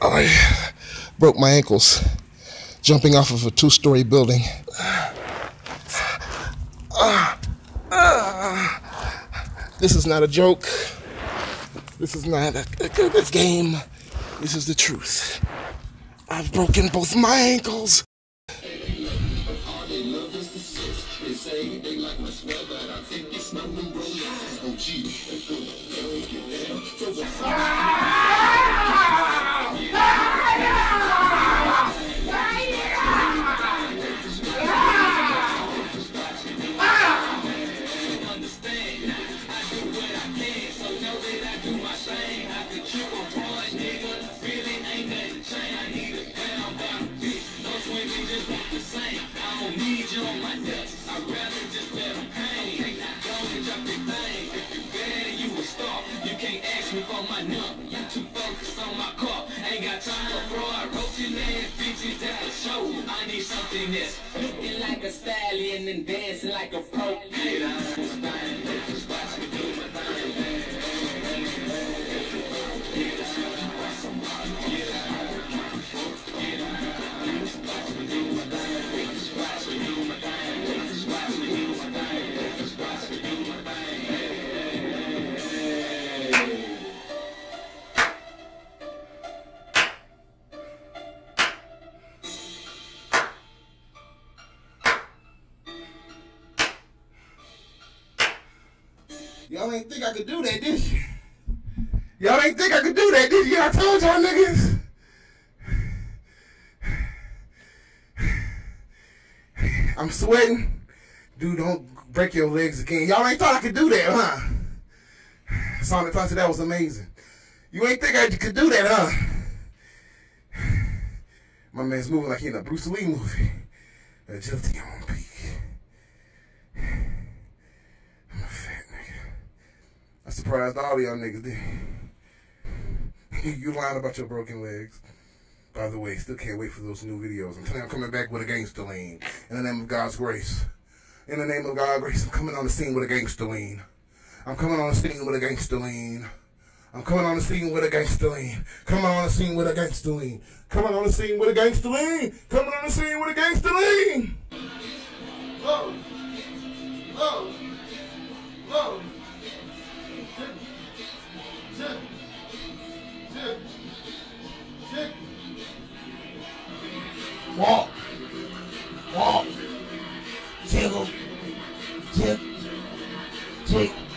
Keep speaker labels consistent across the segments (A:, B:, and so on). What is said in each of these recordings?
A: Oh, I broke my ankles jumping off of a two story building. This is not a joke. This is not a, a, a game. This is the truth. I've broken both my ankles.
B: I that's looking like a stallion and dancing like a pro.
A: Y'all ain't think I could do that, did you? Y'all ain't think I could do that, did you? I told y'all niggas. I'm sweating. Dude, don't break your legs again. Y'all ain't thought I could do that, huh? Sonic Thompson, that was amazing. You ain't think I could do that, huh? My man's moving like he in a Bruce Lee movie. Uh, Agility on peak. I'm a fat nigga. I surprised all y'all niggas did. you lying about your broken legs. By the way, still can't wait for those new videos. I'm telling you, I'm coming back with a gangster lean. In the name of God's grace. In the name of God's grace, I'm coming on the scene with a gangster lean. I'm coming on the scene with a gangster lean. I'm coming on the scene with a gangster lean. Coming on the scene with a gangster lean. Coming on the scene with a gangster lean. Coming on the scene with a gangster lean. Whoa. Whoa. Whoa. Walk. Walk. Jiggle. Jig. Jig.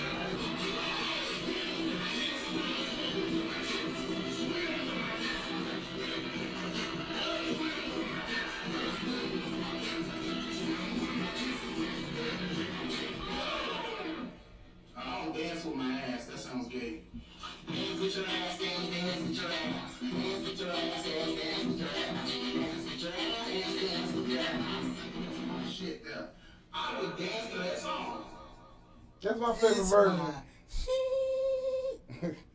C: I would dance to that song.
A: That's my favorite version.